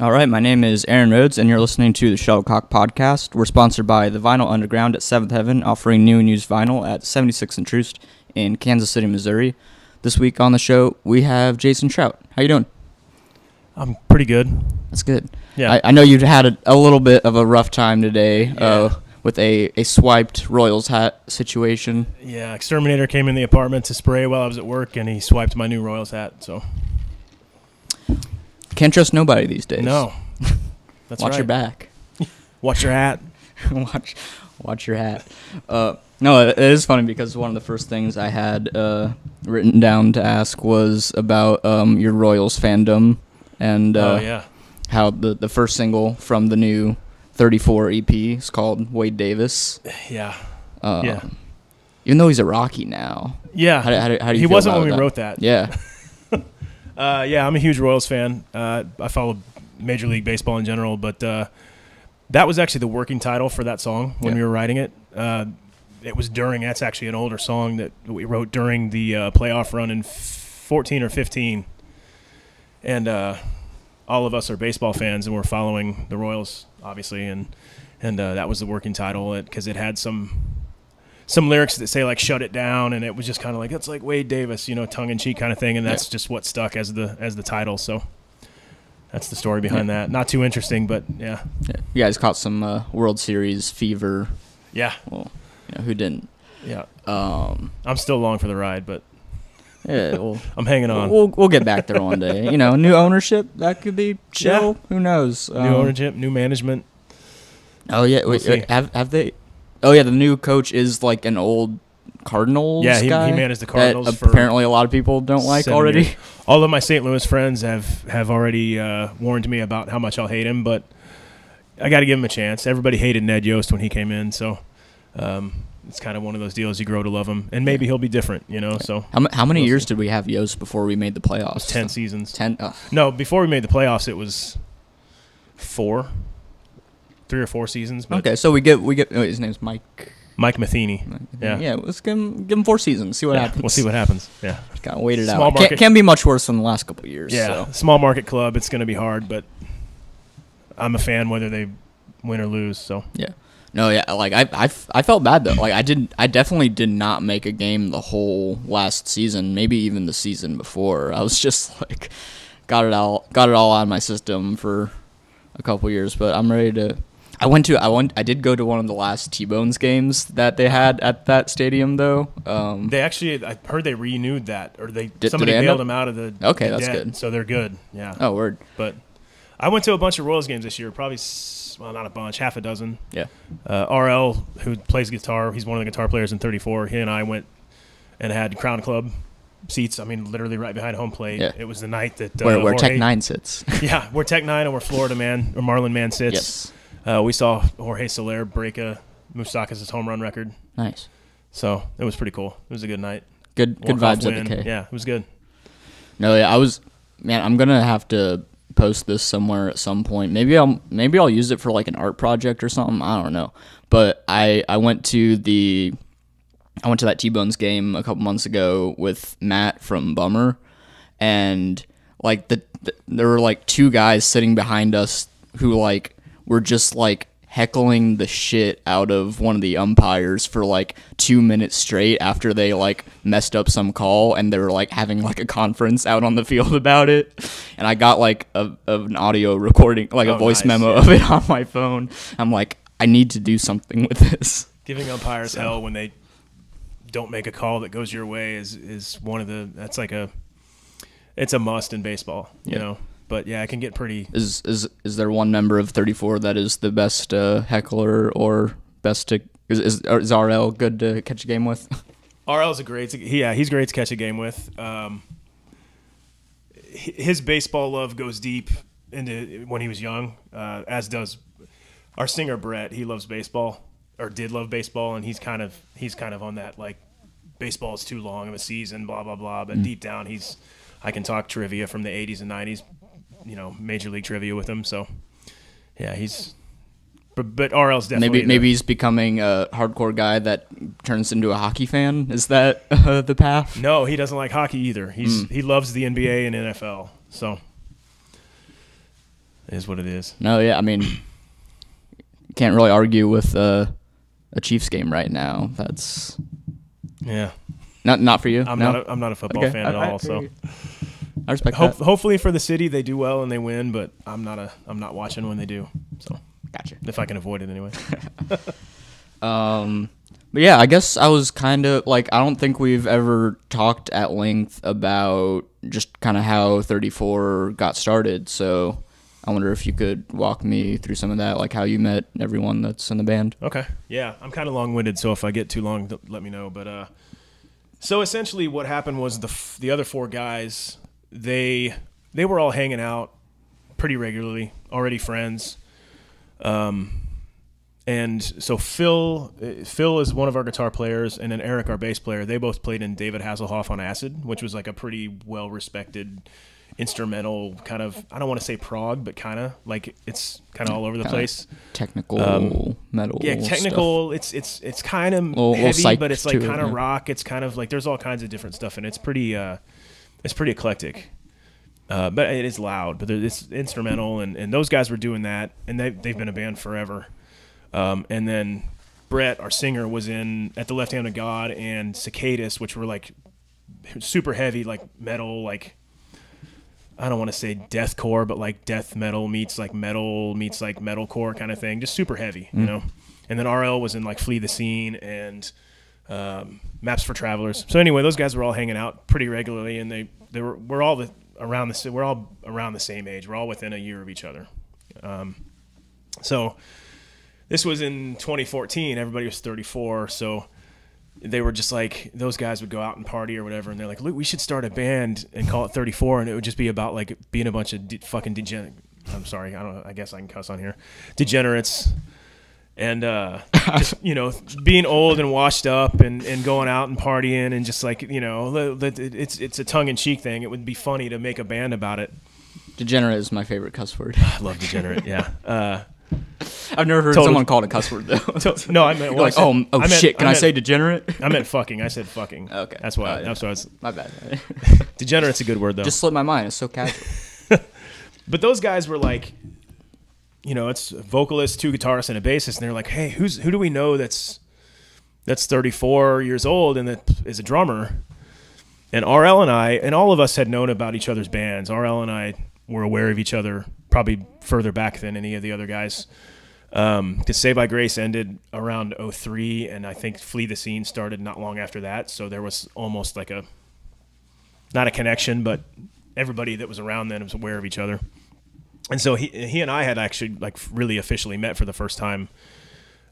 All right, my name is Aaron Rhodes, and you're listening to the Shuttlecock Podcast. We're sponsored by the Vinyl Underground at Seventh Heaven, offering new and used vinyl at 76 and Troost in Kansas City, Missouri. This week on the show, we have Jason Shrout. How you doing? I'm pretty good. That's good. Yeah. I, I know you've had a, a little bit of a rough time today Yeah. uh, with a, a swiped Royals hat situation. yeah, exterminator came in the apartment to spray while I was at work, and he swiped my new Royals hat. So Can't trust nobody these days. no, that's Watch right. your back. Watch your hat. watch, watch your hat. Uh, no, it, is funny because one of the first things I had uh, written down to ask was about um, your Royals fandom and uh, oh yeah, how the the first single from the new 34 EP is called Wade Davis. yeah, Uh, Yeah. Even though he's a Rocky now. yeah. How how how do you he wasn't when we that? wrote that. Yeah. Uh, yeah, I'm a huge Royals fan. Uh, I follow Major League Baseball in general, but uh, that was actually the working title for that song when Yeah. we were writing it. Uh, it was during. That's actually an older song that we wrote during the uh, playoff run in 14 or 15, and uh, all of us are baseball fans, and we're following the Royals, obviously, and and uh, that was the working title because it had some some lyrics that say like "shut it down," and it was just kind of like that's like Wade Davis, you know, tongue in cheek kind of thing, and that's Yeah. just what stuck as the as the title. So that's the story behind that. Not too interesting, but yeah, yeah. You guys caught some uh, World Series fever. yeah, Well, you know, who didn't? yeah. Um, I'm still along for the ride, but yeah, well, I'm hanging on. We'll we'll get back there one day. You know, new ownership that could be chill. Who knows? new Um, ownership, new management. Oh yeah, We'll wait, wait, have have they? Oh yeah, the new coach is like an old Cardinals Yeah, he- he managed the that Cardinals for apparently, a lot of people don't like already. years. All of my St. Louis friends have have already uh, warned me about how much I'll hate him, but I got to give him a chance. Everybody hated Ned Yost when he came in, so um, it's kind of one of those deals you grow to love him, and maybe he'll be different, you know. So How, how many We'll years see. did we have Yost before we made the playoffs? ten seasons. Ten. Uh, No, before we made the playoffs, it was four, three or four seasons. Okay, so we get we get. Oh, his name's Mike. Mike Matheny. Yeah. Yeah. Let's give him give him four seasons. See what Yeah, happens. We'll see what happens. Yeah. Got to wait it Small out. Market- can't be much worse than the last couple of years. Yeah. so. Small market club. It's going to be hard, but I'm a fan whether they win or lose. So Yeah. No, yeah, like I, I, I felt bad though. Like I didn't, I definitely did not make a game the whole last season, maybe even the season before. I was just like, got it all, got it all out of my system for a couple years. But I'm ready to. I went to, I went, I did go to one of the last T-Bones games that they had at that stadium though. Um, they actually, I heard they renewed that, or they did somebody they bailed them out of the. Okay, that's debt, good. So they're good. Yeah. oh word, But I went to a bunch of Royals games this year. Probably, well, not a bunch, half a dozen. yeah, uh, RL, who plays guitar, he's one of the guitar players in 34. He and I went and had Crown Club seats. I mean, literally right behind home plate. Yeah. It was the night that uh, where where Tech N9ne sits. Yeah, where Tech N9ne and where Florida Man or Marlin Man sits. yes, Uh, we saw Jorge Soler break a Moustakas' home run record. nice, So it was pretty cool. It was a good night. good good vibes at the K. Yeah, it was good. No, yeah, I was man, I'm gonna have to post this somewhere at some point. Maybe I'll maybe I'll use it for like an art project or something. I don't know. But I I went to the I went to that T Bones game a couple months ago with Matt from Bummer and like the, the there were like two guys sitting behind us who like were just like heckling the shit out of one of the umpires for like two minutes straight after they like messed up some call and they were like having like a conference out on the field about it and i got like a, an audio recording like a Oh, voice nice, memo yeah. of it on my phone i'm like i need to do something with this Giving umpires hell when they don't make a call that goes your way is is one of the that's like a it's a must in baseball, you Yeah. know. But yeah, it can get pretty is is is there one member of 34 that is the best uh, heckler or best to is, is, is RL good to catch a game with? RL's a great. Yeah, he's great to catch a game with. Um, his baseball love goes deep into when he was young, uh, as does our singer Brett. He loves baseball, or did love baseball, and he's kind of he's kind of on that like baseball is too long of a season, blah blah blah. But deep down, he's I can talk trivia from the '80s and '90s, you know, major league trivia with him. So yeah, he's. But, but RL's definitely maybe the- maybe he's becoming a hardcore guy that turns into a hockey fan. Is that uh, the path? No, he doesn't like hockey either. He's he loves the NBA and NFL. So It is what it is. No, yeah, I mean, can't really argue with uh, a Chiefs game right now. That's Yeah, not not for you. I'm no? not. A, I'm not a football Okay, fan I- at I all. hear So you. I respect Hope, that. hopefully for the city they do well and they win, but I'm not a. I'm not watching when they do. So Gotcha. if I can avoid it anyway. Um, but yeah, I guess I was kind of like I don't think we've ever talked at length about just kind of how 34 got started. So I wonder if you could walk me through some of that, like how you met everyone that's in the band. Okay. Yeah, I'm kind of long-winded, so if I get too long, let me know. But uh, so essentially, what happened was the f- the other four guys they they were all hanging out pretty regularly, already friends. Um, and so Phil Phil is one of our guitar players, and then Eric, our bass player. They both played in David Hasselhoff on Acid, which was like a pretty well respected instrumental kind of I don't want to say prog, but kind of like it's kind of all over the Kinda place. Technical Um, metal. Yeah, stuff. technical. It's it's it's kind of heavy, but it's like kind of yeah. rock. It's kind of like there's all kinds of different stuff, and it's pretty uh, it's pretty eclectic. Uh, but it is loud, but it's instrumental, and, and those guys were doing that, and they they've been a band forever. Um, and then Brett, our singer, was in at the Left Hand of God and Cicadas, which were like super heavy, like metal, like I don't want to say deathcore, but like death metal meets like metal meets like metalcore kind of thing, just super heavy, you know. And then RL was in like Flee the Scene and um, Maps for Travelers. So anyway, those guys were all hanging out pretty regularly, and they they were we're all the around the we're all around the same age. We're all within a year of each other. Um, so this was in 2014. Everybody was 34, so they were just like those guys would go out and party or whatever, and they're like, "Look, we should start a band and call it 34," and it would just be about like being a bunch of de- fucking degenerate. I'm sorry, I don't. I guess I can cuss on here, degenerates, and uh, just you know, being old and washed up and, and going out and partying and just like you know, it's it's a tongue in cheek thing. It would be funny to make a band about it. Degenerate is my favorite cuss word. I love degenerate. Yeah. Uh, I've never heard Total- someone call it a cuss word though. to- no, I meant You're I like, said- oh, oh I meant- shit, can I, meant- say degenerate? I meant fucking. I said fucking. Okay. That's why. Oh, yeah. That's why. I was, My bad. degenerate's a good word though. Just slipped my mind. It's so casual. But those guys were like, you know, it's vocalist, two guitarists, and a bassist, and they're like, hey, who's who do we know that's that's 34 years old and that is a drummer? And RL and I, and all of us had known about each other's bands. RL and I were aware of each other probably further back than any of the other guys. Um, because Saved By Grace ended around 03, and I think Flee the Scene started not long after that. So there was almost like a, not a connection, but everybody that was around then was aware of each other and so he he and I had actually like really officially met for the first time,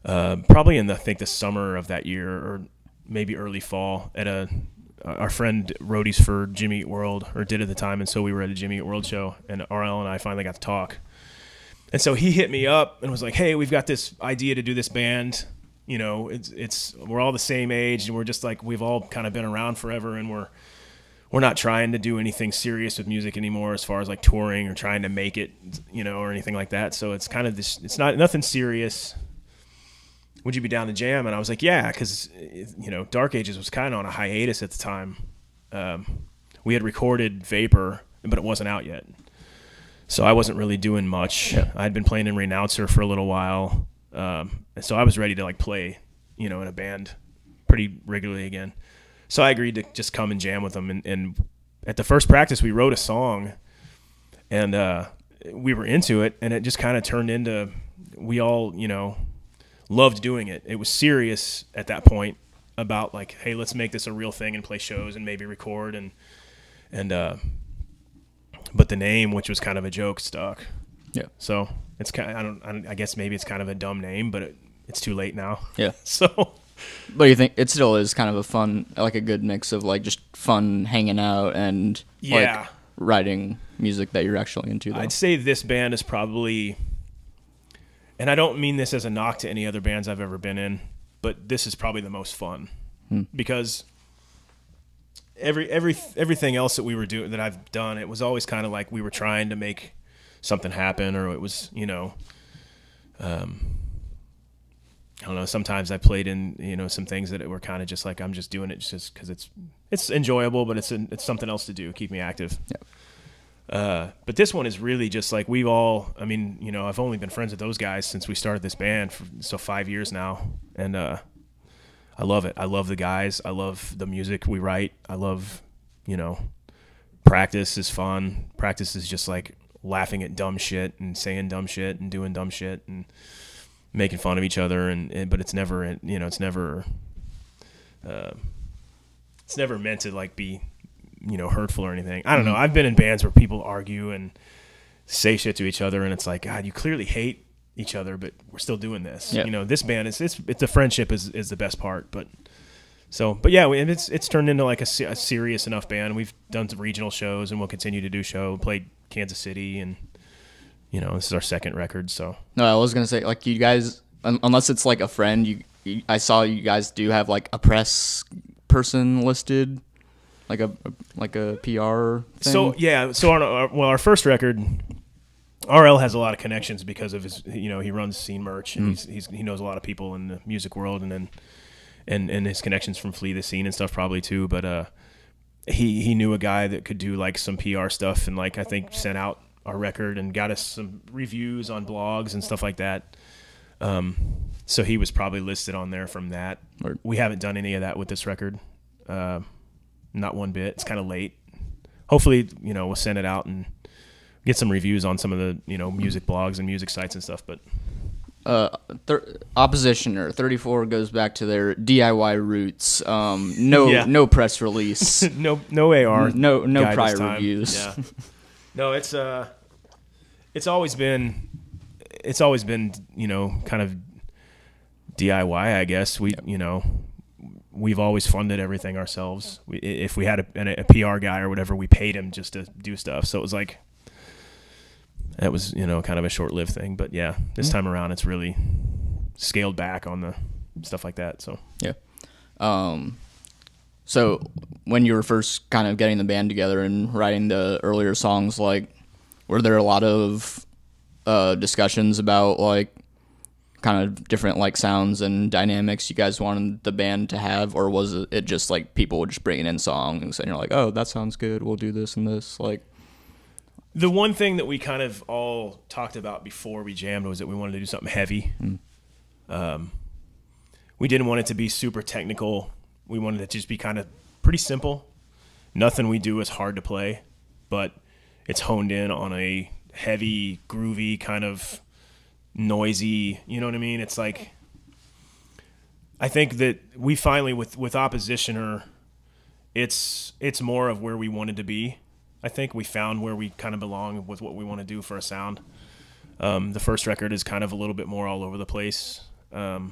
uh, probably in the I think the summer of that year or maybe early fall at a our friend roadies for Jimmy Eat World or did at the time, and so we were at a Jimmy Eat World show, and RL and I finally got to talk, and so he hit me up and was like, "Hey, we've got this idea to do this band." You know, it's it's we're all the same age, and we're just like we've all kind of been around forever, and we're we're not trying to do anything serious with music anymore as far as like touring or trying to make it you know or anything like that. So it's kind of this it's not nothing serious. Would you be down to jam? And i was like yeah because you know dark ages was kind of on a hiatus at the time. Um, we had recorded vapor but it wasn't out yet. So i wasn't really doing much. I'd been playing in renouncer for a little while. Um, and so i was ready to like play you know in a band pretty regularly again so I agreed to just come and jam with them. And, and at the first practice, we wrote a song, and uh, we were into it, and it just kind of turned into we all, you know, loved doing it. It was serious at that point about like, hey, let's make this a real thing and play shows and maybe record and and uh, but the name, which was kind of a joke, stuck. Yeah. So it's kind. Of, I don't. I guess maybe it's kind of a dumb name, but it, it's too late now. Yeah. So. But you think it still is kind of a fun, like a good mix of like just fun hanging out and Yeah. like writing music that you're actually into. Though. I'd say this band is probably, and I don't mean this as a knock to any other bands I've ever been in, but this is probably the most fun because every every everything else that we were doing that I've done, it was always kind of like we were trying to make something happen, or it was you know, um, I don't know. Sometimes I played in you know some things that were kind of just like I'm just doing it just because it's it's enjoyable, but it's it's something else to do, keep me active. Uh, but this one is really just like we've all. I mean, you know, I've only been friends with those guys since we started this band, for, so five years now, and uh, I love it. I love the guys. I love the music we write. I love, you know, practice is fun. Practice is just like laughing at dumb shit and saying dumb shit and doing dumb shit and making fun of each other. And, and but it's never, you know, it's never, uh, it's never meant to like be, you know, hurtful or anything. I don't know. I've been in bands where people argue and say shit to each other, and it's like, God, you clearly hate each other, but we're still doing this. Yeah. You know, this band is it's it's the friendship is is the best part, but. So, but yeah, and it's it's turned into like a, a serious enough band. We've done some regional shows, and we'll continue to do show. Played Kansas City, and you know this is our second record. So No, I was gonna say like you guys, un- unless it's like a friend, you, you I saw you guys do have like a press person listed, like a, a- like a PR. Thing. So yeah, so on our, well, our first record, RL has a lot of connections because of his. You know, he runs scene merch, and he's, he's he knows a lot of people in the music world, and then and and his connections from Flee the Scene and stuff probably too. But uh, he he knew a guy that could do like some PR stuff, and like I think sent out our record and got us some reviews on blogs and stuff like that. Um, so he was probably listed on there from that. Word. We haven't done any of that with this record. Uh, not one bit. It's kind of late. Hopefully, you know, we'll send it out and get some reviews on some of the, you know, music blogs and music sites and stuff. But uh, thir- oppositioner 34 goes back to their DIY roots. Um, no, Yeah. no press release. no, no AR. no, no prior time. reviews. Yeah. no, it's uh, it's always been, it's always been, you know, kind of DIY. I guess we, you know, we've always funded everything ourselves. We, if we had a, an- a PR guy or whatever, we paid him just to do stuff. So it was like, that was you know kind of a short-lived thing. But yeah, this time around, it's really scaled back on the stuff like that. So Yeah. Um, so when you were first kind of getting the band together and writing the earlier songs, like, were there a lot of uh, discussions about like kind of different like sounds and dynamics you guys wanted the band to have, or was it just like people would just bringing in songs and you're like, oh, that sounds good, we'll do this and this, like, The one thing that we kind of all talked about before we jammed was that we wanted to do something heavy. Um, we didn't want it to be super technical. We wanted it to just be kind of pretty simple. Nothing we do is hard to play, but it's honed in on a heavy, groovy, kind of noisy. You know what I mean? It's like I think that we finally with with oppositioner, it's it's more of where we wanted to be. I think we found where we kind of belong with what we want to do for a sound. Um, the first record is kind of a little bit more all over the place, um,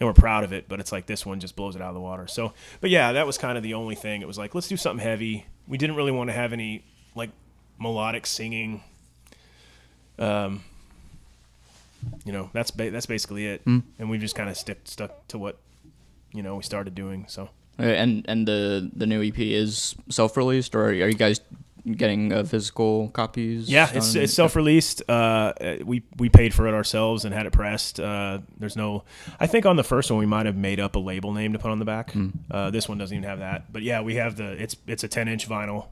and we're proud of it. But it's like this one just blows it out of the water. So, but yeah, that was kind of the only thing. It was like let's do something heavy. We didn't really want to have any like melodic singing. Um, you know, that's ba- that's basically it, and we've just kind of stick stuck to what you know we started doing. So. and and the the new EP is self released, or are you guys getting uh, physical copies? Yeah, it's, it's self-released. Uh, we we paid for it ourselves and had it pressed. Uh, there's no, I think on the first one we might have made up a label name to put on the back. Uh, this one doesn't even have that. But yeah, we have the. It's it's a 10 inch vinyl,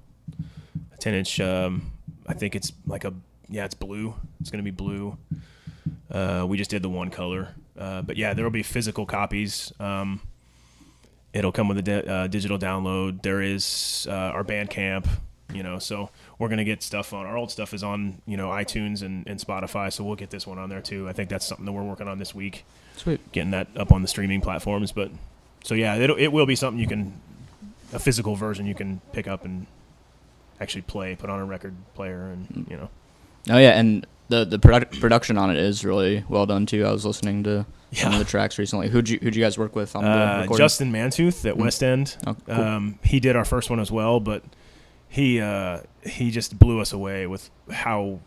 a 10 inch. Um, I think it's like a yeah, it's blue. It's gonna be blue. Uh, we just did the one color. Uh, but yeah, there will be physical copies. Um, it'll come with a di- uh, digital download. There is uh, our Bandcamp, you know, so we're gonna get stuff on. Our old stuff is on, you know, iTunes and, and Spotify, so we'll get this one on there too. I think that's something that we're working on this week, Sweet. getting that up on the streaming platforms. But so yeah, it'll, it will be something you can, a physical version you can pick up and actually play, put on a record player, and you know, Oh yeah, and the the produ- production on it is really well done too. I was listening to some of the tracks recently. Who'd you who'd you guys work with on the uh, recording? Justin Mantooth at West End. Oh, cool. Um, he did our first one as well, but he uh, he just blew us away with how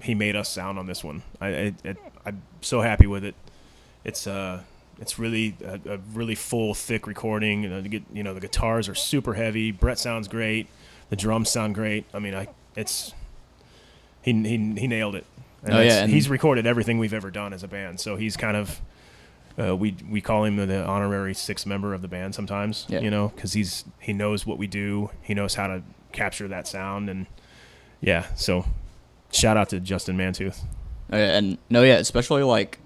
he made us sound on this one. I, I, I'm so happy with it. It's uh it's really a, a really full, thick recording. You know, the, you know the guitars are super heavy. Brett sounds great. The drums sound great. I mean, I it's he he, he nailed it. And Oh, yeah, and- he's recorded everything we've ever done as a band. So he's kind of uh, we we call him the honorary sixth member of the band sometimes. Yeah. You know, because he's he knows what we do. He knows how to capture that sound, and yeah, so shout out to Justin Mantooth. Uh, and no, yeah, especially like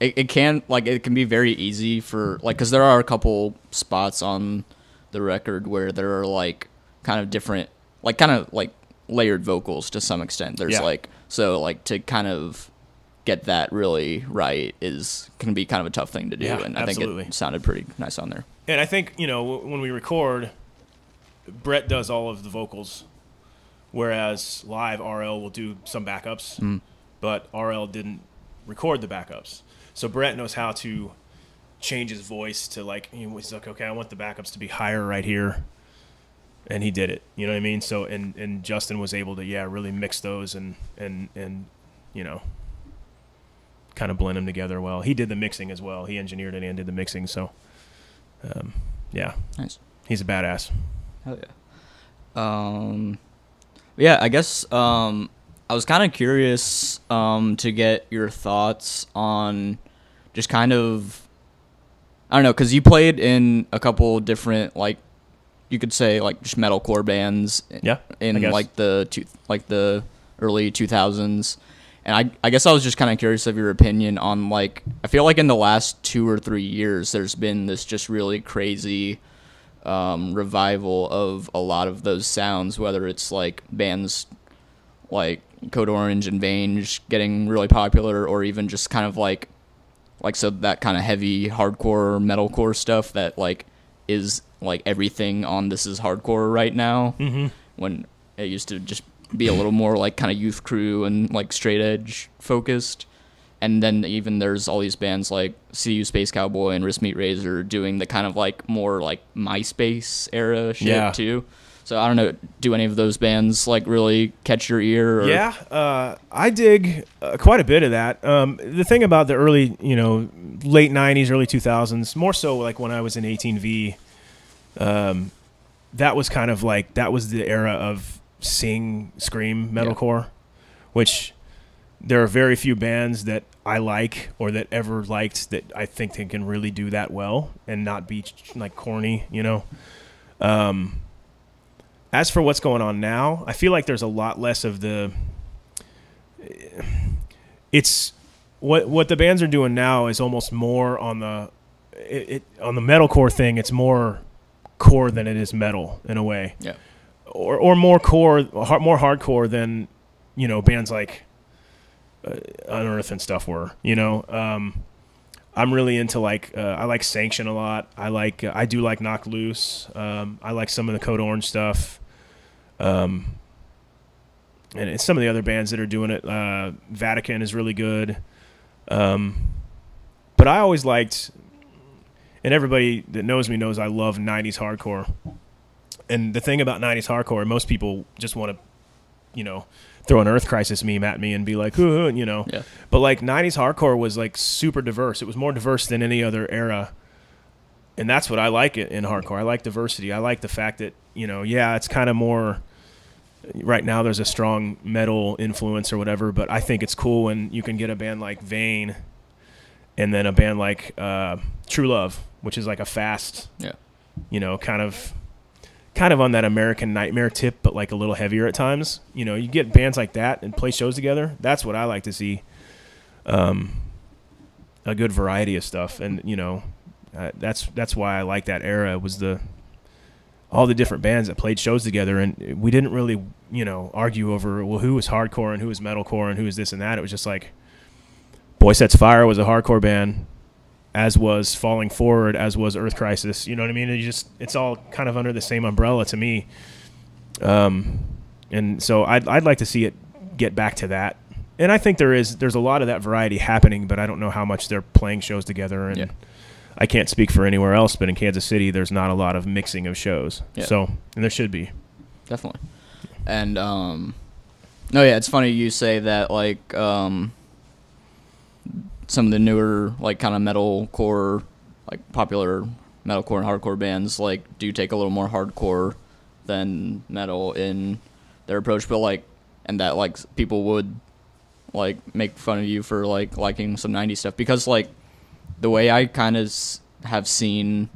it, it can like it can be very easy for like because there are a couple spots on the record where there are like kind of different like kind of like layered vocals to some extent. There's Yeah. like so like to kind of get that really right is can be kind of a tough thing to do, Yeah, and I think it sounded pretty nice on there. And I think you know when we record, Brett does all of the vocals, whereas live RL will do some backups, but RL didn't record the backups. So Brett knows how to change his voice to like he was like, okay, I want the backups to be higher right here, and he did it. You know what I mean? So and and Justin was able to yeah really mix those and and and you know kind of blend them together well. He did the mixing as well. He engineered it and did the mixing. So um, yeah, Nice. he's a badass. Hell yeah. Um, yeah, I guess um, I was kind of curious um, to get your thoughts on just kind of I don't know because you played in a couple different like you could say like just metalcore bands Yeah, in like the two, like the early 2000s and I, I guess I was just kind of curious of your opinion on like I feel like in the last two or three years there's been this just really crazy um, revival of a lot of those sounds whether it's like bands like Code Orange and Vein getting really popular or even just kind of like like so that kind of heavy hardcore metalcore stuff that like is like everything on this is hardcore right now Mm-hmm. when it used to just be a little more like kind of youth crew and like straight edge focused and then even there's all these bands like SeeYouSpaceCowboy and Wristmeetrazor doing the kind of like more like MySpace era shit Yeah. too. So I don't know, do any of those bands like really catch your ear? Or, Yeah, uh, I dig uh, quite a bit of that. Um, the thing about the early, you know, late '90s, early 2000s, more so like when I was in 18V, um, that was kind of like that was the era of sing scream metalcore, which there are very few bands that I like or that ever liked that I think they can really do that well and not be like corny, you know. Um, as for what's going on now, I feel like there's a lot less of the. It's what what the bands are doing now is almost more on the it, it on the metalcore thing. It's more core than it is metal in a way, Yeah. or or more core, more hardcore than you know bands like uh, Unearth and stuff were. You know, um, I'm really into like uh, I like Sanction a lot. I like uh, I do like Knocked Loose. Um, I like some of the Code Orange stuff. Um, and some of the other bands that are doing it. Uh, Vatican is really good. Um, but I always liked, and everybody that knows me knows I love '90s hardcore. And the thing about '90s hardcore, most people just want to, you know, throw an Earth Crisis meme at me and be like, "Ooh," you know. Yeah. But like '90s hardcore was like super diverse. It was more diverse than any other era, and that's what I like it in hardcore. I like diversity. I like the fact that you know, yeah, it's kind of more. Right now, there's a strong metal influence or whatever, but I think it's cool when you can get a band like Vein, and then a band like uh, True Love, which is like a fast, Yeah. you know, kind of kind of on that American Nightmare tip, but like a little heavier at times. You know, you get bands like that and play shows together. That's what I like to see. Um, a good variety of stuff, and you know, uh, that's that's why I like that era was the all the different bands that played shows together, and we didn't really you know argue over well who was hardcore and who was metalcore and who was this and that. It was just like Boy Sets Fire was a hardcore band as was Falling Forward, as was Earth Crisis. You know what I mean? It just it's all kind of under the same umbrella to me. Um, and so I'd I'd like to see it get back to that. And I think there is there's a lot of that variety happening, but I don't know how much they're playing shows together. And Yeah. I can't speak for anywhere else, but in Kansas City, there's not a lot of mixing of shows. Yeah. So and there should be. definitely. And um, no, yeah, it's funny you say that like um, some of the newer like kind of metal core, like popular metalcore and hardcore bands like do take a little more hardcore than metal in their approach, but like and that like people would like make fun of you for like liking some 90s stuff because like the way I kind of have seen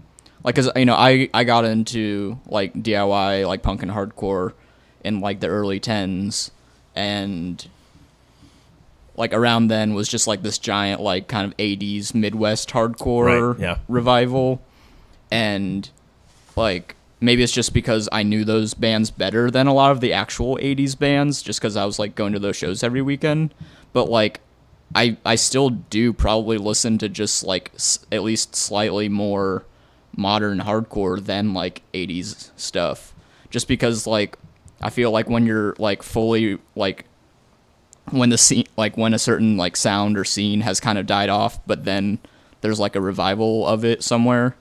like cuz you know I I got into like DIY like punk and hardcore in like the early 10s and like around then was just like this giant like kind of 80s midwest hardcore Right, yeah. revival. And like maybe it's just because I knew those bands better than a lot of the actual 80s bands just cuz I was like going to those shows every weekend. But like I I still do probably listen to just like s- at least slightly more modern hardcore than like 80s stuff. Just because like I feel like when you're like fully like when the scene like when a certain like sound or scene has kind of died off but then there's like a revival of it somewhere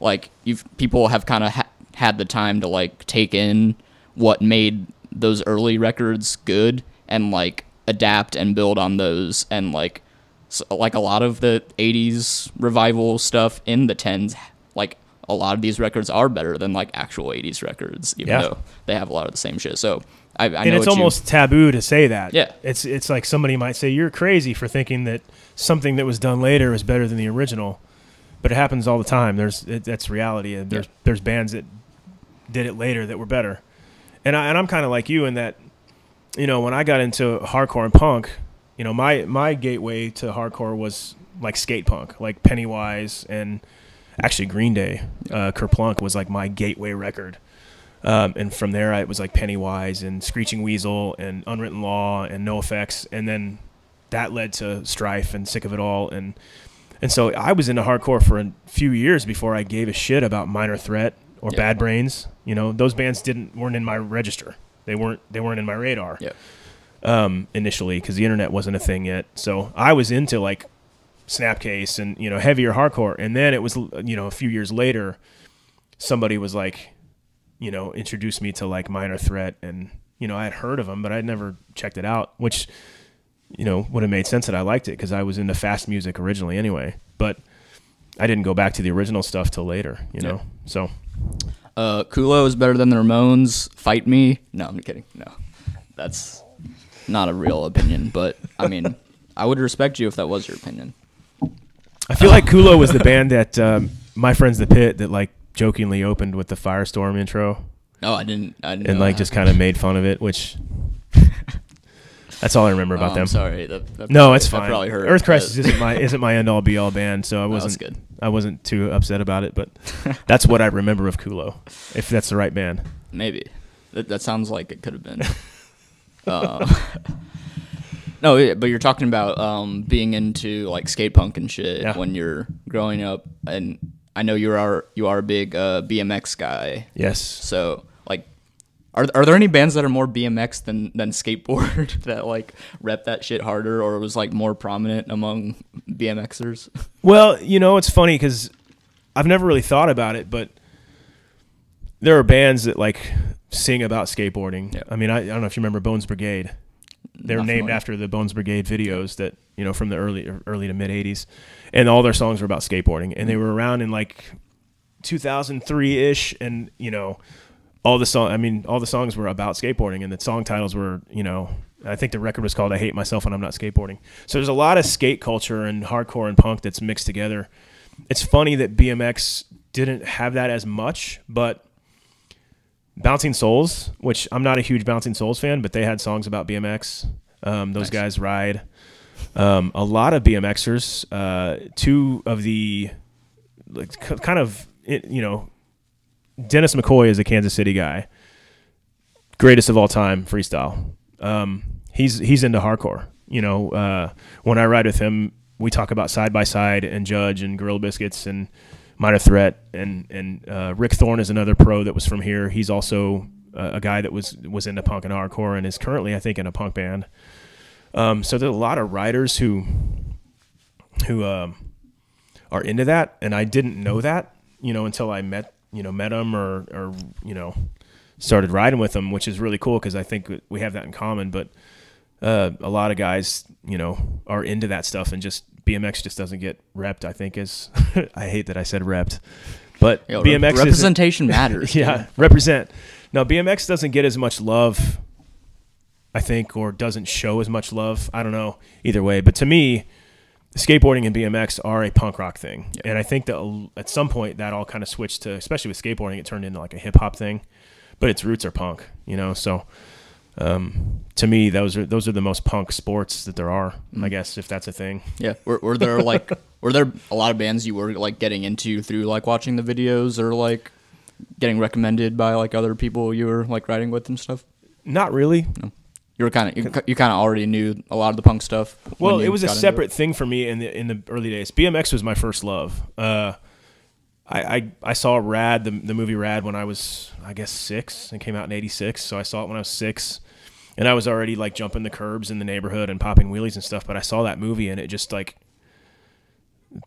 like you've people have kind of ha- had the time to like take in what made those early records good and like adapt and build on those and like s like a lot of the 80s revival stuff in the 10s like a lot of these records are better than like actual 80s records even Yeah. though they have a lot of the same shit so i, I know and it's what you- almost taboo to say that. Yeah. it's it's like somebody might say you're crazy for thinking that something that was done later is better than the original, but it happens all the time. There's it, that's reality. and There's there's bands that did it later that were better, and I and I'm kind of like you in that, you know, when I got into hardcore and punk, you know, my my gateway to hardcore was like skate punk, like Pennywise and actually Green Day, uh, Kerplunk was like my gateway record. Um, and from there, I, it was like Pennywise and Screeching Weasel and Unwritten Law and NOFX, and then that led to Strife and Sick of It All, and and so I was into hardcore for a few years before I gave a shit about Minor Threat or Yeah. Bad Brains. You know, those bands didn't weren't in my register. They weren't they weren't in my radar yeah um, initially because the internet wasn't a thing yet. So I was into like Snapcase and you know heavier hardcore, and then it was you know a few years later, somebody was like, you know, introduced me to like Minor Threat, and you know I had heard of them, but I'd never checked it out, which you know would have made sense that I liked it because I was into fast music originally anyway, but. I didn't go back to the original stuff till later, you know. So Uh, Kulo is better than the Ramones. Fight me. No, I'm kidding. No, that's not a real opinion. But I mean, I would respect you if that was your opinion. I feel like Kulo was the band that um, my friends the Pit that like jokingly opened with the Firestorm intro. No, I didn't. I didn't. and like just kind of made fun of it, which that's all I remember Oh, about I'm them. sorry. That, that No, probably- it's fine. Probably hurt. Earth Crisis isn't my isn't my end all be all band, so I wasn't good. I wasn't too upset about it. But that's what I remember of Kulo, if that's the right band. Maybe. That, that sounds like it could have been. uh, no, but you're talking about um, being into like skate punk and shit Yeah. when you're growing up, and I know you are you are a big uh, BMX guy. Yes, So like, are are there any bands that are more BMX than than skateboard that like rep that shit harder or was like more prominent among BMXers? Well, you know, it's funny because I've never really thought about it, but there are bands that like sing about skateboarding. Yeah. I mean, I, I don't know if you remember Bones Brigade. They're Not named familiar. after the Bones Brigade videos that you know from the early early to mid '80s, and all their songs were about skateboarding, and they were around in like 2003 ish, and you know all the song. I mean, all the songs were about skateboarding, and the song titles were you know. I think the record was called "I Hate Myself When I'm Not Skateboarding." So there's a lot of skate culture and hardcore and punk that's mixed together. It's funny that BMX didn't have that as much, but Bouncing Souls, which I'm not a huge Bouncing Souls fan, but they had songs about BMX. Um, those Nice. guys ride. Um, a lot of BMXers. Uh, two of the like kind of you know, Dennis McCoy is a Kansas City guy, greatest of all time freestyle. Um, he's he's into hardcore. You know, uh, when I ride with him, we talk about side by side and Judge and Gorilla Biscuits and Minor Threat and and uh, Rick Thorne is another pro that was from here. He's also uh, a guy that was was into punk and hardcore and is currently I think in a punk band. Um, so there's a lot of riders who who um, are into that, and I didn't know that you know until I met you know met them or or you know started riding with them, which is really cool because I think we have that in common. But uh, a lot of guys, you know, are into that stuff, and just BMX just doesn't get repped. I think is I hate that I said repped, but Yo, BMX representation matters. yeah, dude. represent. Now BMX doesn't get as much love, I think, or doesn't show as much love. I don't know either way, but to me, skateboarding and BMX are a punk rock thing, and I think that at some point that all kind of switched to, especially with skateboarding, it turned into like a hip hop thing. but its roots are punk. You know, so um, to me, those are those are the most punk sports that there are. I guess if that's a thing. Yeah. Were, were there like were there a lot of bands you were like getting into through like watching the videos or like getting recommended by like other people you were like riding with and stuff? Not really. You were kind of you, you kind of already knew a lot of the punk stuff. Well, it was a separate thing for me in the in the early days. BMX was my first love. Uh, I, I I saw Rad the the movie Rad when I was I guess six and came out in '86. So I saw it when I was six, and I was already like jumping the curbs in the neighborhood and popping wheelies and stuff. But I saw that movie and it just like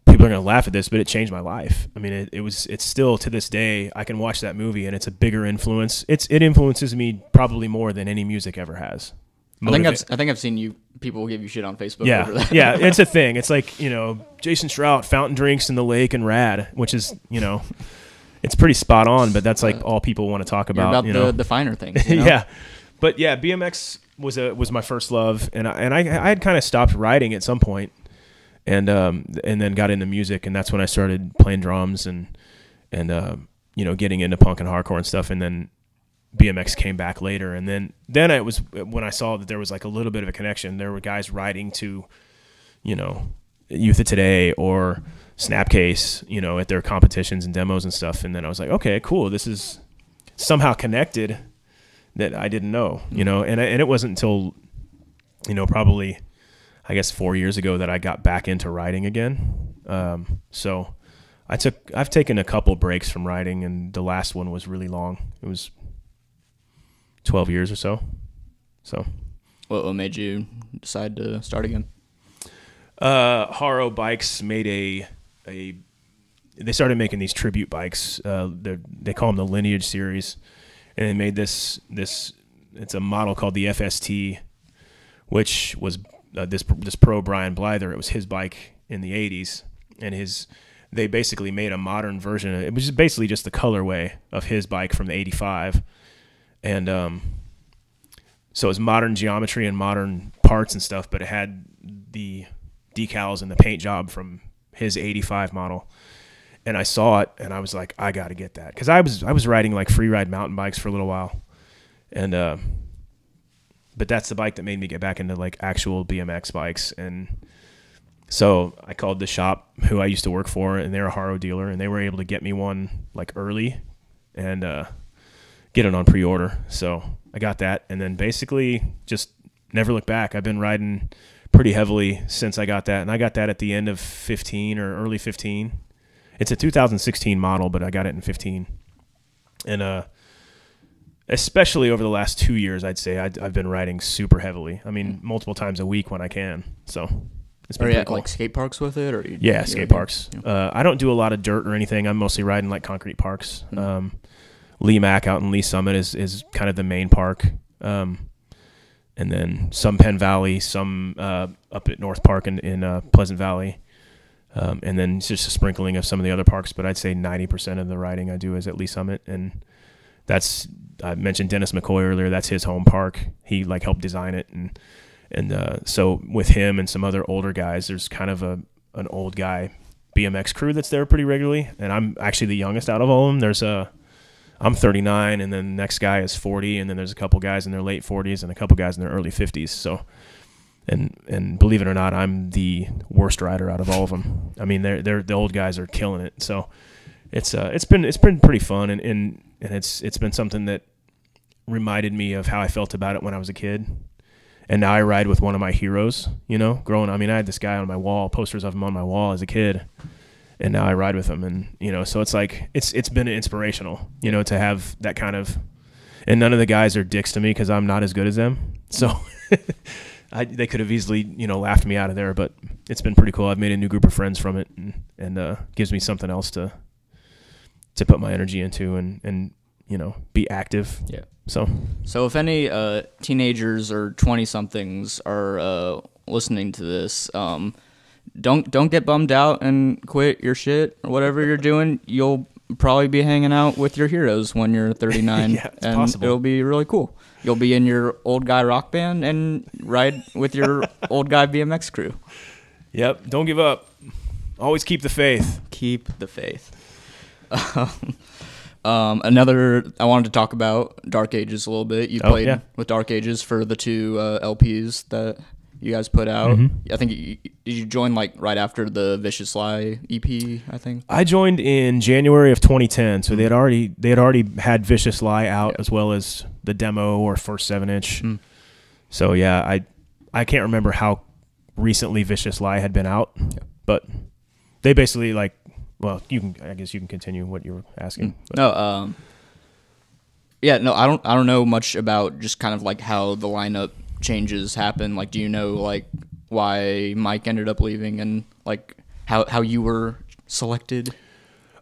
people are gonna laugh at this, but it changed my life. I mean, it, it was it's still to this day I can watch that movie and it's a bigger influence. It's it influences me probably more than any music ever has. I think I've I think I've seen you people give you shit on Facebook yeah, over that. yeah, it's a thing. It's like you know, Jason Shrout, fountain drinks in the lake and rad, which is you know, it's pretty spot on. But that's like uh, all people want to talk You're about. about you the, the finer things. You know? yeah. But yeah, BMX was a was my first love, and I, and I I had kind of stopped riding at some point, and um and then got into music, and that's when I started playing drums and and um you know getting into punk and hardcore and stuff, and then BMX came back later, and then then it was when I saw that there was like a little bit of a connection. There were guys riding to, you know, Youth of Today or Snapcase, you know, at their competitions and demos and stuff, and then I was like, okay, cool, this is somehow connected that I didn't know, you know, and I- and it wasn't until, you know, probably, I guess four years ago that I got back into riding again. Um, so I took I've taken a couple breaks from riding, and the last one was really long. It was twelve years or so. So What, what made you decide to start again? uh, Haro Bikes made a a they started making these tribute bikes. Uh, they they call them the Lineage series, and they made this this it's a model called the FST, which was uh, this this pro Brian Blyther. It was his bike in the '80s, and his they basically made a modern version. It was basically just the colorway of his bike from the '85, and um, so it was modern geometry and modern parts and stuff, but it had the decals and the paint job from his 85 model. And I saw it and I was like, I got to get that. Cause I was, I was riding like free ride mountain bikes for a little while. And, uh, but that's the bike that made me get back into like actual BMX bikes. And so I called the shop who I used to work for and they're a Haro dealer and they were able to get me one like early and, uh, get it on pre-order. So I got that, and then basically just never looked back. I've been riding pretty heavily since I got that, and I got that at the end of 15 or early 15. It's a 2016 model, but I got it in 15, and uh, especially over the last two years, I'd say i I've been riding super heavily. I mean, multiple times a week when I can. So it's Are been you at cool. like skate parks with it, or you, Yeah, skate parks. yeah. Uh, I don't do a lot of dirt or anything. I'm mostly riding like concrete parks. Mhm. Um, Lee Mack out in Lee's Summit is, is kind of the main park. Um, and then some Penn Valley, some uh, up at North Park in, in uh, Pleasant Valley. Um, and then it's just a sprinkling of some of the other parks. But I'd say 90% of the riding I do is at Lee's Summit. And that's, I mentioned Dennis McCoy earlier. That's his home park. He like helped design it. And, and uh, so with him and some other older guys, there's kind of a, an old guy BMX crew that's there pretty regularly, and I'm actually the youngest out of all of them. There's a, I'm 39, and then the next guy is 40, and then there's a couple guys in their late 40s and a couple guys in their early 50s. So, and and believe it or not, I'm the worst rider out of all of them. I mean, they're they're the old guys are killing it. So, it's uh it's been it's been pretty fun, and and and it's it's been something that reminded me of how I felt about it when I was a kid. And now I ride with one of my heroes, you know, growing. I mean, I had this guy on my wall, posters of him on my wall as a kid and now I ride with him, and you know, so it's like it's it's been inspirational, you know, to have that kind of. And none of the guys are dicks to me because I'm not as good as them. So, I, they could have easily, you know, laughed me out of there. But it's been pretty cool. I've made a new group of friends from it, and and uh, gives me something else to to put my energy into, and and you know, be active. Yeah. So So if any uh, teenagers or twenty somethings are uh, listening to this, um, don't don't get bummed out and quit your shit or whatever you're doing. You'll probably be hanging out with your heroes when you're 39, Yeah, it's and possible. it'll be really cool. You'll be in your old guy rock band and ride with your old guy BMX crew. yep, don't give up. Always keep the faith. Keep the faith. Um, another I wanted to talk about Dark Ages a little bit. You Oh, played yeah. with Dark Ages for the two uh, LPs that you guys put out. Mm-hmm. I think you, did you join like right after the Vicious Lie EP? I think. I joined in January of 2010, so they had already they had already had Vicious Lie out as well as the demo or first seven inch. Mm. So yeah, I I can't remember how recently Vicious Lie had been out, but they basically like well, you can I guess you can continue what you were asking. But- No, um, yeah, no, I don't, I don't know much about just kind of like how the lineup changes happen. Like, do you know like why Mike ended up leaving and like how how you were selected?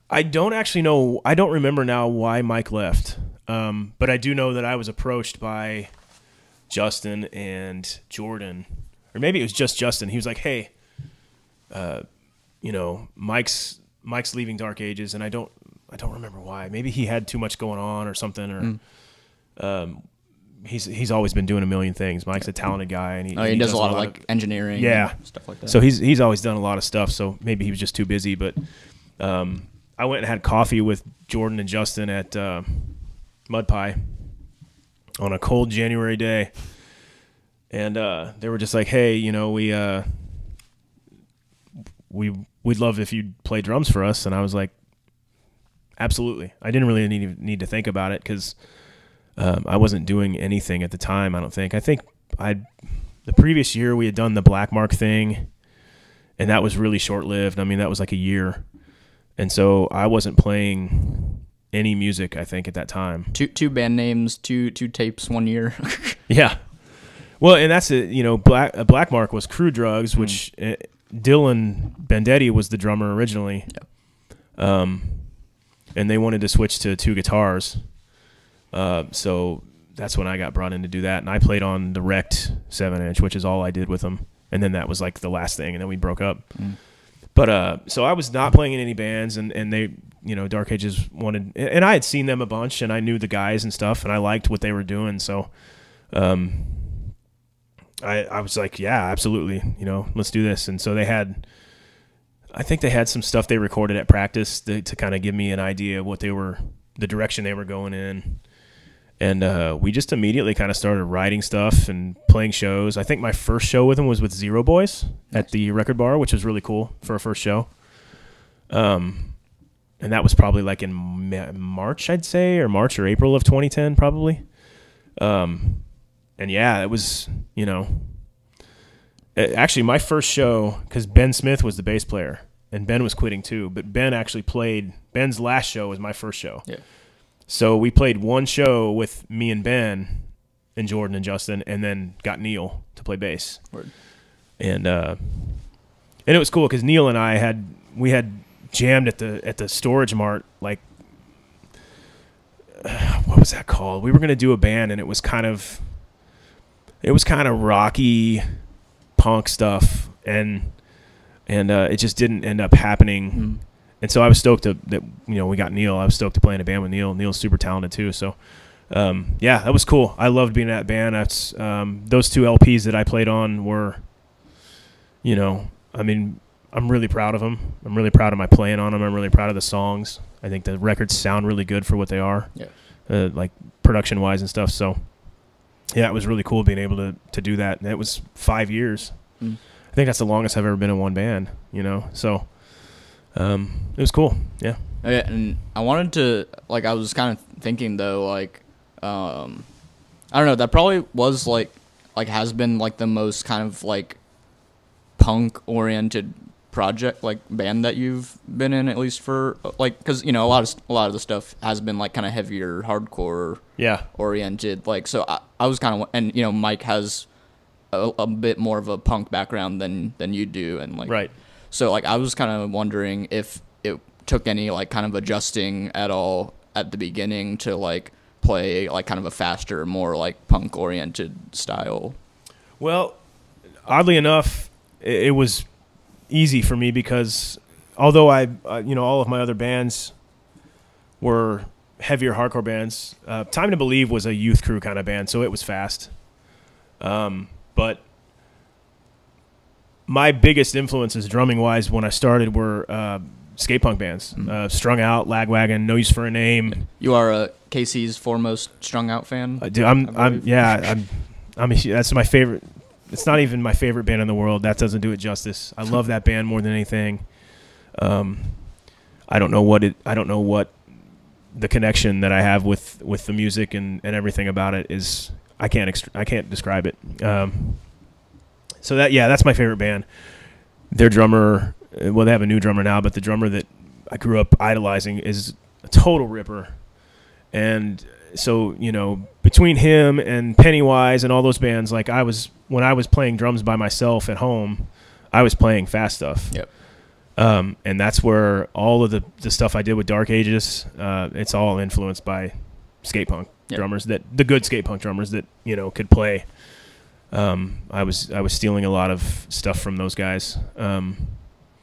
I don't actually know. I don't remember now why Mike left. Um, but I do know that I was approached by Justin and Jordan, or maybe it was just Justin. He was like, "Hey, uh, you know, Mike's Mike's leaving Dark Ages, and I don't I don't remember why. Maybe he had too much going on or something, or um, he's he's always been doing a million things. Mike's a talented guy, and he, Oh, and he, does, a lot of like engineering, Yeah. and stuff like that. so he's he's always done a lot of stuff. So maybe he was just too busy. But um, I went and had coffee with Jordan and Justin at uh, Mud Pie on a cold January day, and uh, they were just like, "Hey, you know, we uh, we we'd love if you'd play drums for us." And I was like, "Absolutely." I didn't really need need to think about it because um, I wasn't doing anything at the time. I don't think. I think I the previous year we had done the black mark thing and that was really short lived. I mean, that was like a year. And so I wasn't playing any music, I think, at that time. two two band names, two two tapes, one year. Yeah. Well, and that's it. You know, Black Black Mark was Crew Drugs, which uh, Dylan Bendetti was the drummer originally. Um, and they wanted to switch to two guitars. Uh, so that's when I got brought in to do that, and I played on the wrecked seven inch, which is all I did with them. And then that was like the last thing, and then we broke up. But uh, so I was not playing in any bands, and, and they, you know, Dark Ages wanted, and I had seen them a bunch, and I knew the guys and stuff, and I liked what they were doing. So, um, I I was like, yeah, absolutely, you know, let's do this. And so they had, I think they had some stuff they recorded at practice to, to kind of give me an idea of what they were, the direction they were going in. And uh, we just immediately kind of started writing stuff and playing shows. I think my first show with them was with Zero Boys at the record bar, which was really cool for a first show. Um, and that was probably like in Ma- March, I'd say, or March or April of 2010, probably. Um, and yeah, it was, you know, uh, actually my first show because Ben Smith was the bass player and Ben was quitting too, but Ben actually played. Ben's last show was my first show. Yeah. So we played one show with me and Ben and Jordan and Justin, and then got Neil to play bass. Word. And uh, and it was cool because Neil and I had we had jammed at the at the storage mart like what was that called? We were gonna do a band, and it was kind of it was kind of rocky punk stuff, and and uh, it just didn't end up happening. Mm. And so I was stoked to, that you know we got Neil. I was stoked to play in a band with Neil. Neil's super talented too. So um, yeah, that was cool. I loved being in that band. That's um, those two LPs that I played on were, you know, I mean, I'm really proud of them. I'm really proud of my playing on them. I'm really proud of the songs. I think the records sound really good for what they are, Yeah. uh, like production wise and stuff. So yeah, it was really cool being able to to do that. And it was five years. Mm. I think that's the longest I've ever been in one band. You know, so um, it was cool. Yeah. Yeah, and I wanted to like I was kind of thinking though like um I don't know that probably was like like has been like the most kind of like punk oriented project like band that you've been in at least for like cuz you know a lot of a lot of the stuff has been like kind of heavier hardcore Yeah. oriented like so I, I was kind of and you know Mike has a, a bit more of a punk background than than you do and like Right. So like I was kind of wondering if it took any like kind of adjusting at all at the beginning to like play like kind of a faster, more like punk oriented style. Well, oddly enough, it, was easy for me because although I, uh, you know, all of my other bands were heavier hardcore bands, uh, Time to Believe was a youth crew kind of band, so it was fast. Um, but my biggest influences drumming wise when I started were uh, skate punk bands. Mm. Uh, Strung Out, Lagwagon, No Use for a Name. You are uh, KC's foremost strung out fan. Uh, dude, I'm, I'm, yeah, I'm, I'm. A, that's my favorite. It's not even my favorite band in the world. That doesn't do it justice. I love that band more than anything. Um, I don't know what it. I don't know what the connection that I have with with the music and and everything about it is. I can't. Ext- I can't describe it. Um, so that yeah, that's my favorite band. Their drummer, uh, well, they have a new drummer now, but the drummer that I grew up idolizing is a total ripper. And so, you know, between him and Pennywise and all those bands, like I was when I was playing drums by myself at home, I was playing fast stuff. Yep. Um, and that's where all of the, the stuff I did with Dark Ages, uh, it's all influenced by skate punk Yep. drummers that the good skate punk drummers that you know could play. Um, I was I was stealing a lot of stuff from those guys. Um,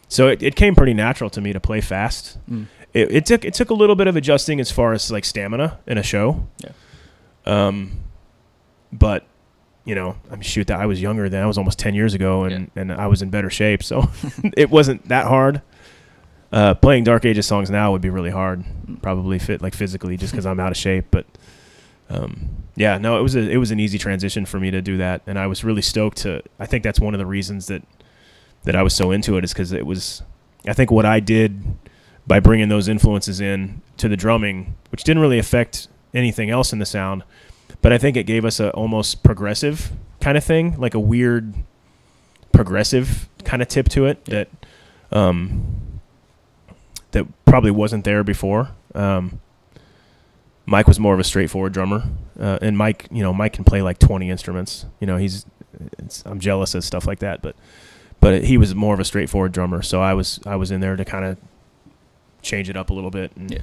so it, it came pretty natural to me to play fast. Mm. It, it took it took a little bit of adjusting as far as like stamina in a show. Yeah. Um, but you know, I mean, shoot, that I was younger then. I was almost ten years ago, and and I was in better shape, so it wasn't that hard. Uh, playing Dark Ages songs now would be really hard, probably fit like physically, just because I'm out of shape. But um, yeah, no, it was a it was an easy transition for me to do that, and I was really stoked to. I think that's one of the reasons that that I was so into it is because it was. I think what I did by bringing those influences in to the drumming, which didn't really affect anything else in the sound, but I think it gave us a almost progressive kind of thing, like a weird progressive kind of tip to it that um, that probably wasn't there before. Um, Mike was more of a straightforward drummer, uh, and Mike, you know, Mike can play like twenty instruments. You know, he's it's, I'm jealous of stuff like that, but but he was more of a straightforward drummer. So I was I was in there to kind of change it up a little bit and Yeah.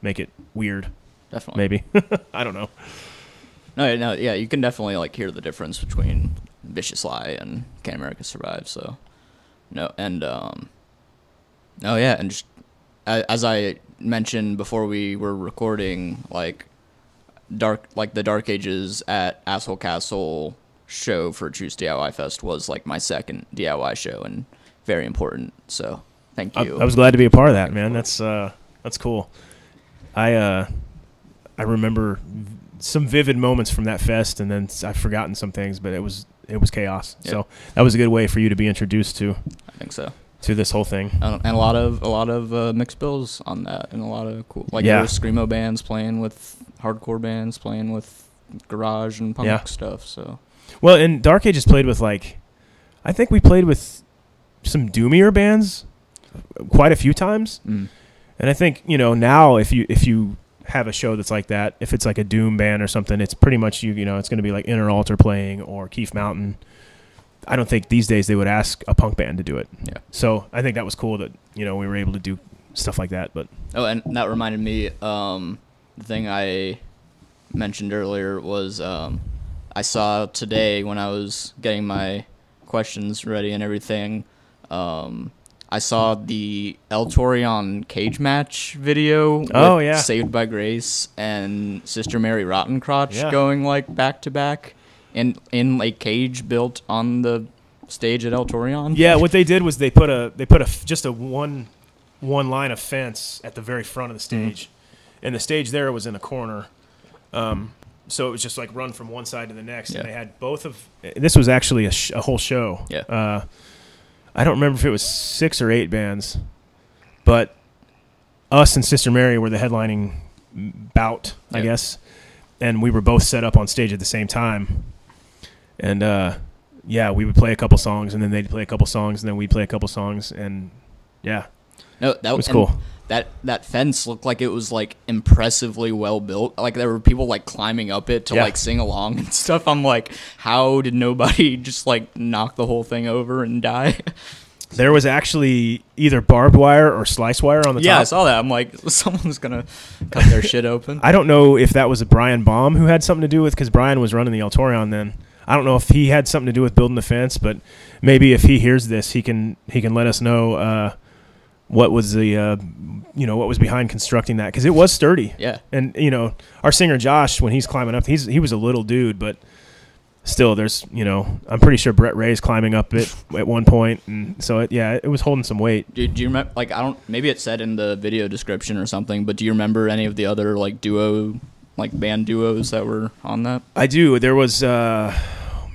make it weird, Definitely. maybe. I don't know. No, no, yeah, you can definitely like hear the difference between Vicious Lie and Can America Survive. So, no, and um, oh yeah, and just as I mentioned before we were recording, like dark, like the Dark Ages at Asshole Castle show for Juice DIY Fest was like my second DIY show and very important. So, thank you. I was glad to be a part of that, man. That's uh, that's cool. I uh, I remember some vivid moments from that fest, and then I've forgotten some things, but it was it was chaos. Yeah. So that was a good way for you to be introduced to I think so. To this whole thing. And a lot of a lot of uh, mixed bills on that, and a lot of cool like Yeah. screamo bands playing with hardcore bands playing with garage and punk Yeah. stuff. So Well, and Dark Ages played with like, I think we played with some doomier bands quite a few times, mm, and I think you know now if you if you have a show that's like that, if it's like a doom band or something, it's pretty much you you know it's going to be like Inner Altar playing or Keith Mountain. I don't think these days they would ask a punk band to do it. Yeah. So I think that was cool that you know we were able to do stuff like that. But oh, and that reminded me. Um, the thing I mentioned earlier was um, I saw today when I was getting my questions ready and everything. Um, I saw the El Torreon cage match video. With Oh, yeah. Saved by Grace and Sister Mary Rottencrotch Yeah. going like back to back, in in a cage built on the stage at El Torreon. yeah, what they did was they put a they put a just a one one line of fence at the very front of the stage, and the stage there was in a corner. Um, so it was just like run from one side to the next, Yeah. and they had both of. This was actually a, sh- a whole show. Yeah. Uh, I don't remember if it was six or eight bands, but us and Sister Mary were the headlining bout, I guess, and we were both set up on stage at the same time, and uh, yeah, we would play a couple songs, and then they'd play a couple songs, and then we'd play a couple songs, and yeah, No, that was cool. That that fence looked like it was like impressively well built. Like there were people like climbing up it to Yeah. like sing along and stuff. I'm like, how did nobody just like knock the whole thing over and die? There was actually either barbed wire or slice wire on the top. yeah, I saw that. I'm like, someone's gonna cut their shit open. I don't know if that was a Brian Baum who had something to do with because Brian was running the El Torreon then. I don't know if he had something to do with building the fence, but maybe if he hears this, he can he can let us know uh, what was the uh, you know what was behind constructing that because it was sturdy. yeah, And you know our singer Josh when he's climbing up, he's he was a little dude, but still, there's you know, I'm pretty sure Brett Ray's climbing up it at one point, and so it, yeah, it was holding some weight. Do, do you remember? Like, I don't. Maybe it said in the video description or something. But do you remember any of the other like duo, like band duos that were on that? I do. There was, uh,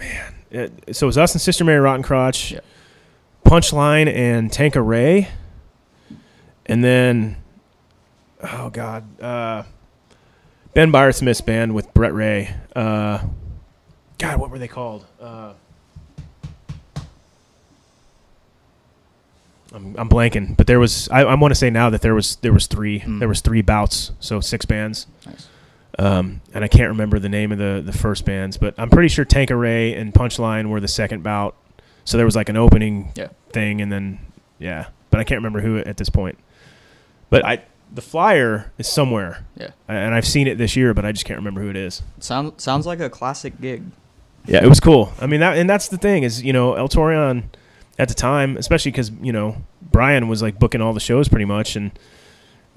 man, it, so it was us and Sister Mary Rotten Crotch, Yeah. Punchline and Tanka Ray, and then, oh god, uh, Ben Byers Smith's band with Brett Ray. Uh, God, what were they called? Uh, I'm, I'm blanking, but there was. I, I want to say now that there was there was three. Mm. There was three bouts, so six bands. Nice. Um, and I can't remember the name of the the first bands, but I'm pretty sure Tank Array and Punchline were the second bout. So there was like an opening Yeah. thing, and then yeah, but I can't remember who at this point. But I the flyer is somewhere, Yeah. and I've seen it this year, but I just can't remember who it is. Sound sounds like a classic gig. Yeah, it was cool. I mean that, and that's the thing is you know El Torreon at the time, especially because you know Brian was like booking all the shows pretty much, and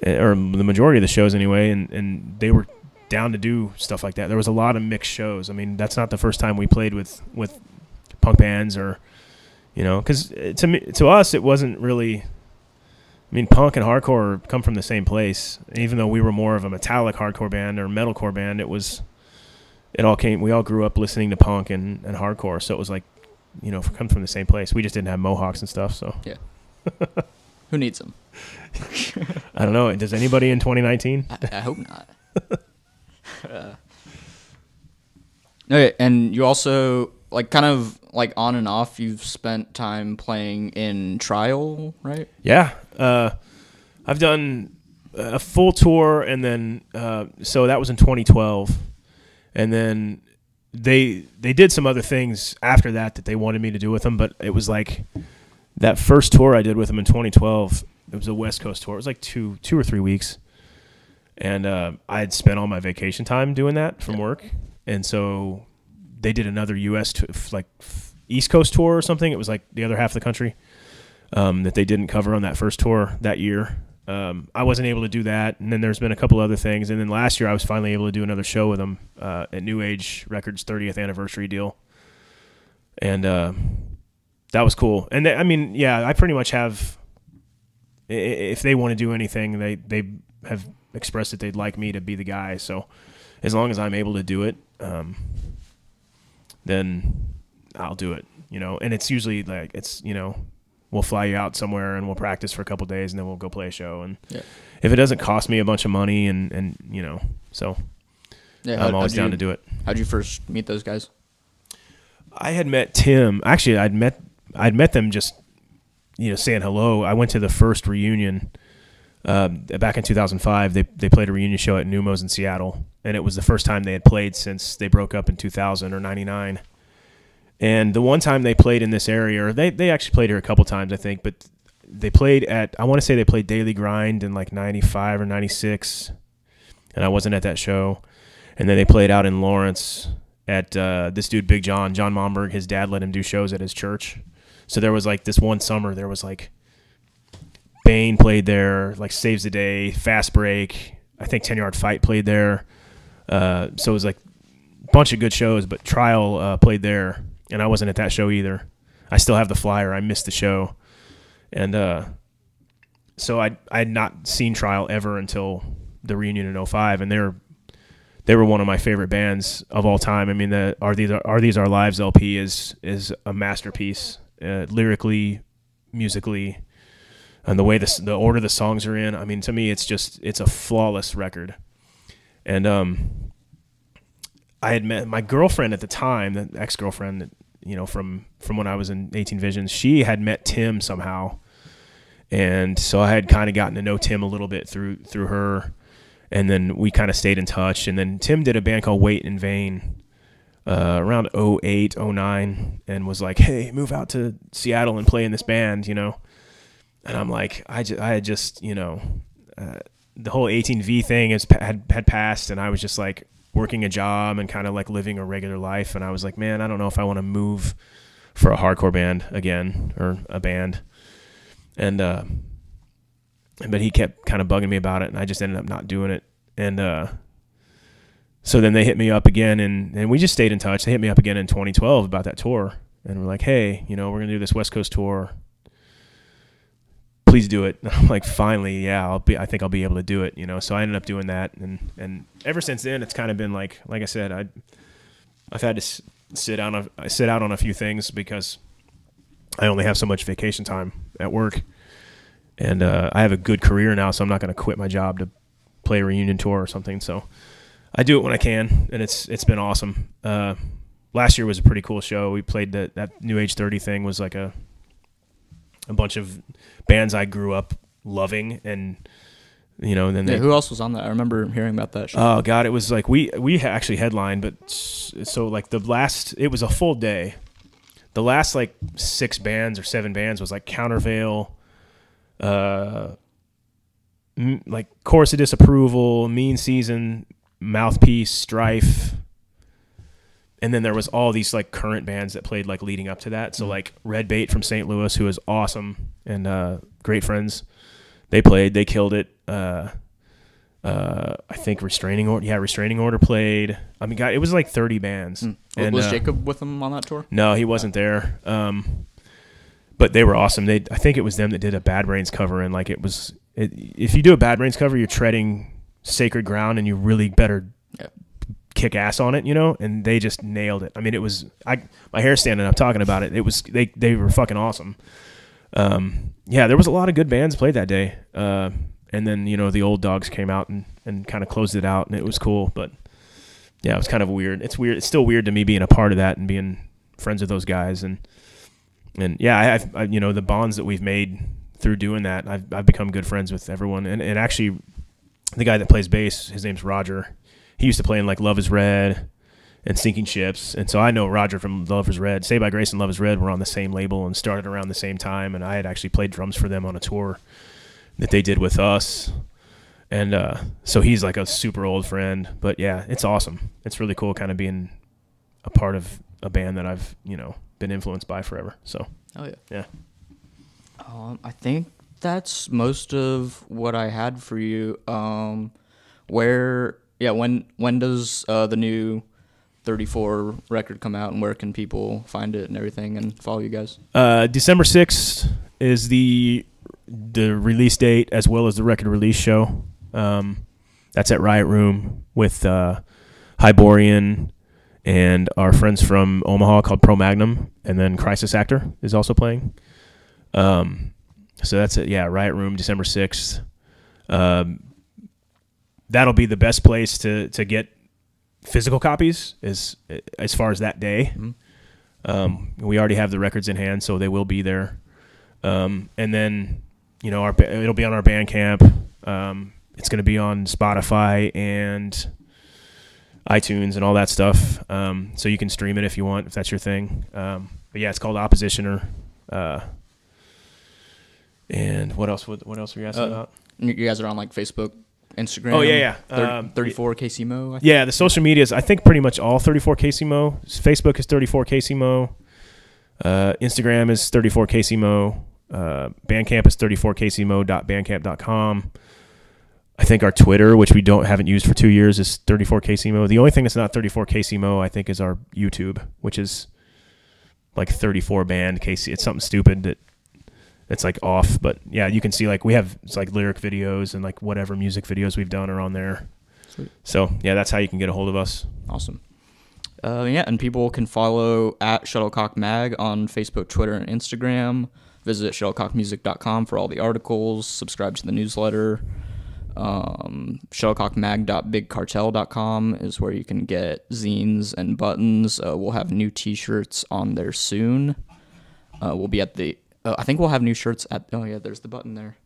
eh, or the majority of the shows anyway, and and they were down to do stuff like that. There was a lot of mixed shows. I mean, that's not the first time we played with with punk bands or you know, because uh, to me to us it wasn't really. I mean, punk and hardcore come from the same place. Even though we were more of a metallic hardcore band or metalcore band, it was it all came we all grew up listening to punk and, and hardcore so it was like you know come from the same place we just didn't have mohawks and stuff so yeah. Who needs them? i don't know does anybody in 2019 I, I hope not. Okay, and you also like kind of like on and off. You've spent time playing in trial, right? yeah uh, i've done a full tour and then uh, so that was in 2012 and then they they did some other things after that that they wanted me to do with them but it was like that first tour i did with them in 2012 it was a west coast tour it was like two two or three weeks and uh, i had spent all my vacation time doing that from Yeah. work and so they did another us t- like east coast tour or something it was like the other half of the country um, that they didn't cover on that first tour that year um, I wasn't able to do that, and then there's been a couple other things, and then last year I was finally able to do another show with them uh, at New Age Records 30th anniversary deal, and uh, that was cool. And they, I mean, yeah, I pretty much have. If they want to do anything, they they have expressed that they'd like me to be the guy. So, as long as I'm able to do it, um, then I'll do it. You know, and it's usually like it's you know we'll fly you out somewhere and we'll practice for a couple days and then we'll go play a show and Yeah. if it doesn't cost me a bunch of money and and you know so Yeah, i'm always down to do it How'd you first meet those guys? i had met tim actually i'd met i'd met them just you know saying hello i went to the first reunion um, back in 2005 they, they played a reunion show at Neumos in seattle and it was the first time they had played since they broke up in 2000 or 99 and the one time they played in this area or they, they actually played here a couple times i think but they played at i want to say they played daily grind in like 95 or 96 and i wasn't at that show. And then they played out in lawrence at uh, this dude big john. John momberg his dad let him do shows at his church. So there was like this one summer there was like bane played there like saves the day fast break. I think 10 yard fight played there. Uh, so it was like a bunch of good shows but trial uh, played there and i wasn't at that show either. I still have the flyer. I missed the show. And uh, so I I had not seen Trial ever until the reunion in 05 and they're they were one of my favorite bands of all time. I mean, the Are These Are These Our Lives LP is is a masterpiece, uh, lyrically, musically, and the way the the order the songs are in. I mean, to me, it's just it's a flawless record. And um, I had met my girlfriend at the time, the ex girlfriend, you know, from from when I was in 18 Visions. She had met Tim somehow, and so I had kind of gotten to know Tim a little bit through through her and then we kind of stayed in touch and then tim did a band called wait in vain uh, around 08 09 and was like hey move out to seattle and play in this band you know and i'm like i, ju- I had just you know uh, the whole 18v thing has, had, had passed and i was just like working a job and kind of like living a regular life and i was like man i don't know if i want to move for a hardcore band again or a band and uh, but he kept kind of bugging me about it and i just ended up not doing it and uh, so then they hit me up again, and and we just stayed in touch. They hit me up again in 2012 about that tour, and we're like, hey, you know, we're gonna do this West Coast tour. Please do it. I'm like, finally, yeah, I'll be. I think I'll be able to do it. You know, so I ended up doing that, and and ever since then, it's kind of been like, like I said, I, I've had to sit down. a- I sit out on a few things because I only have so much vacation time at work, and uh, I have a good career now, so I'm not going to quit my job to play a reunion tour or something. So I do it when I can, and it's it's been awesome. Uh, last year was a pretty cool show. We played that that New Age Thirty thing was like a a bunch of bands I grew up loving, and you know, and then Yeah, they, who else was on that? I remember hearing about that. Show. Oh god, it was like we we actually headlined, but so like the last it was a full day. The last like six bands or seven bands was like Countervail, uh, m- like Chorus of Disapproval, Mean Season, Mouthpiece, Strife, and then there was all these like current bands that played like leading up to that. So like Red Bait from St. Louis, who is awesome and uh, great friends. They played, they killed it. Uh, uh, I think restraining order. Yeah, restraining order played. I mean, God, it was like thirty bands. Mm. And, was uh, Jacob with them on that tour? No, he wasn't there. Um, but they were awesome. They, I think it was them that did a Bad Brains cover, and like it was. It, if you do a Bad Brains cover, you're treading sacred ground, and you really better Yeah. Kick ass on it, you know. And they just nailed it. I mean, it was. I my hair standing up talking about it. It was. They they were fucking awesome. Um, yeah, there was a lot of good bands played that day. Uh, and then you know the old dogs came out and and kind of closed it out, and it was cool. But yeah, it was kind of weird. It's weird. It's still weird to me being a part of that and being friends with those guys and and yeah, I, I've I, you know the bonds that we've made through doing that. I've I've become good friends with everyone and and actually the guy that plays bass, his name's Roger. He used to play in like Love Is Red and Sinking Ships, and so I know Roger from Love Is Red. Saved by Grace and Love Is Red were on the same label and started around the same time, and I had actually played drums for them on a tour that they did with us. And uh, so he's like a super old friend, but yeah, it's awesome. It's really cool, kind of being a part of a band that I've you know been influenced by forever. So Oh yeah. yeah. Um, I think that's most of what I had for you. Um, where yeah, when when does uh, the new 34 record come out, and where can people find it and everything, and follow you guys? Uh, December sixth is the the release date as well as the record release show. Um, that's at Riot Room with uh, Hyborian and our friends from Omaha called Pro Magnum, and then Crisis Actor is also playing. Um, so that's it. Yeah, Riot Room, December sixth. Um, that'll be the best place to to get physical copies is as far as that day. Mhm. Um, we already have the records in hand, so they will be there. Um, and then, you know, our it'll be on our Bandcamp. Um, it's going to be on Spotify and iTunes and all that stuff. Um, so you can stream it if you want, if that's your thing. Um, but yeah, it's called Oppositioner. Uh, and what else? What, what else were you asking Uh, about? You guys are on like Facebook, Instagram. Oh, yeah, yeah. Um, 34 KCMO. Yeah, the social medias. I think pretty much all 34 KCMO. Facebook is 34 KCMO. Uh, Instagram is 34 KCMO. Uh, Bandcamp is 34 KCMO.bandcamp.com. I think our Twitter, which we don't haven't used for two years, is 34 KCMO. The only thing that's not 34 KCMO, I think, is our YouTube, which is like 34 band KC. It's something stupid that it's like off, but yeah, you can see like we have it's like lyric videos and like whatever music videos we've done are on there. Sweet. So yeah, that's how you can get a hold of us. Awesome. Uh, yeah, and people can follow at Shuttlecock Mag on Facebook, Twitter, and Instagram. Visit shuttlecockmusic.com for all the articles. Subscribe to the newsletter. Um, shuttlecockmag.bigcartel.com is where you can get zines and buttons. Uh, we'll have new T-shirts on there soon. Uh, we'll be at the. Uh, I think we'll have new shirts at. Oh yeah, there's the button there.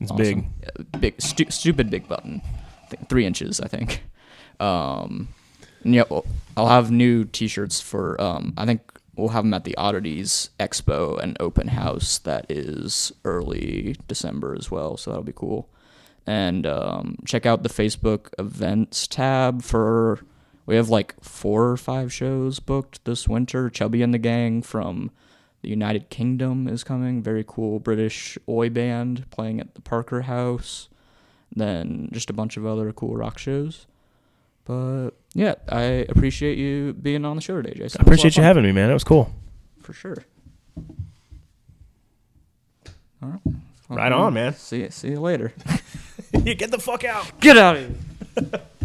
It's Awesome. big. Yeah, big, stu- stupid big button. I think three inches, I think. Um, yeah, well, I'll have new T-shirts for. Um, I think we'll have them at the Oddities Expo and Open House that is early December as well. So that'll be cool. And um, check out the Facebook events tab for. We have like four or five shows booked this winter. Chubby and the Gang from the United Kingdom is coming. Very cool British oi band playing at the Parker House. Then just a bunch of other cool rock shows. But yeah, I appreciate you being on the show today, Jason. I appreciate you having me, man. It was cool. for sure. All right. Right on, man. See you, see you later. you get the fuck out. Get out of here.